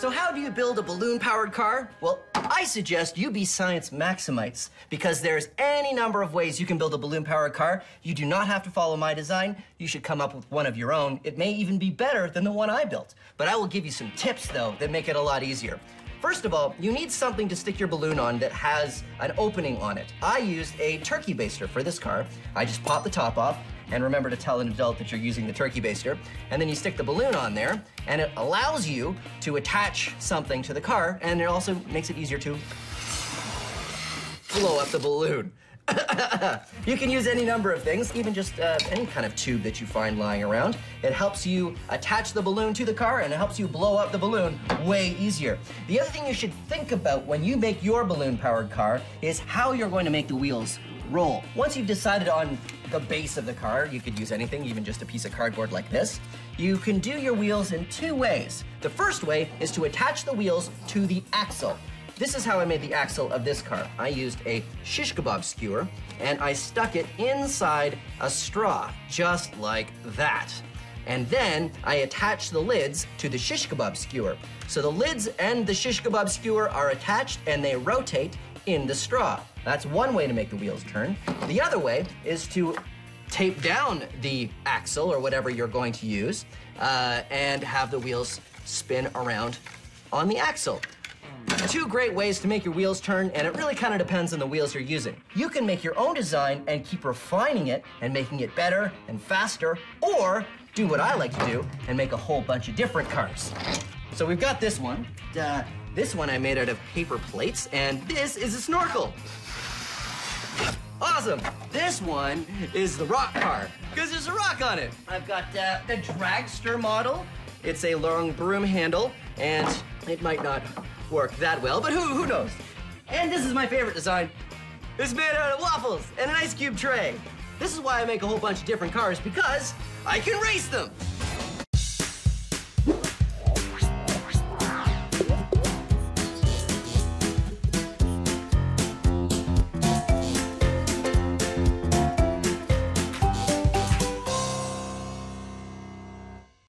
So how do you build a balloon-powered car? Well, I suggest you be science maximites because there's any number of ways you can build a balloon-powered car. You do not have to follow my design. You should come up with one of your own. It may even be better than the one I built. But I will give you some tips, though, that make it a lot easier. First of all, you need something to stick your balloon on that has an opening on it. I used a turkey baster for this car. I just pop the top off, and remember to tell an adult that you're using the turkey baster. And then you stick the balloon on there, and it allows you to attach something to the car, and it also makes it easier to blow up the balloon. You can use any number of things, even just uh, any kind of tube that you find lying around. It helps you attach the balloon to the car and it helps you blow up the balloon way easier. The other thing you should think about when you make your balloon powered car is how you're going to make the wheels roll. Once you've decided on the base of the car, you could use anything, even just a piece of cardboard like this. You can do your wheels in two ways. The first way is to attach the wheels to the axle. This is how I made the axle of this car. I used a shish kebab skewer and I stuck it inside a straw, just like that. And then I attached the lids to the shish kebab skewer. So the lids and the shish kebab skewer are attached and they rotate in the straw. That's one way to make the wheels turn. The other way is to tape down the axle or whatever you're going to use uh, and have the wheels spin around on the axle. Two great ways to make your wheels turn, and it really kind of depends on the wheels you're using. You can make your own design and keep refining it and making it better and faster, or do what I like to do and make a whole bunch of different cars. So we've got this one. Uh, this one I made out of paper plates, and this is a snorkel. Awesome. This one is the rock car, because there's a rock on it. I've got uh, the dragster model. It's a long broom handle, and it might not work that well, but who, who knows? And this is my favorite design. It's made out of waffles and an ice cube tray. This is why I make a whole bunch of different cars, because I can race them.